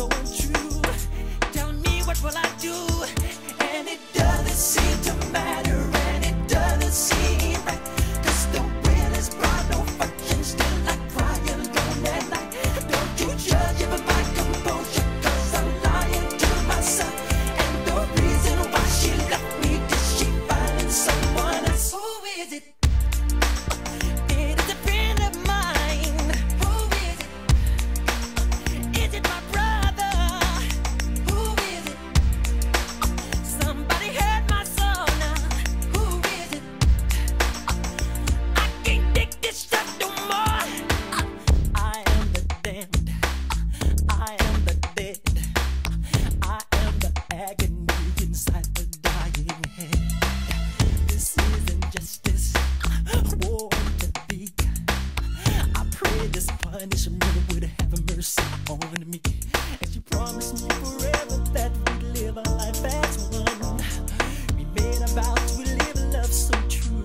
so Lord, have mercy on me. And she promised me forever that we'd live our life as one. We made a vow to live a love so true.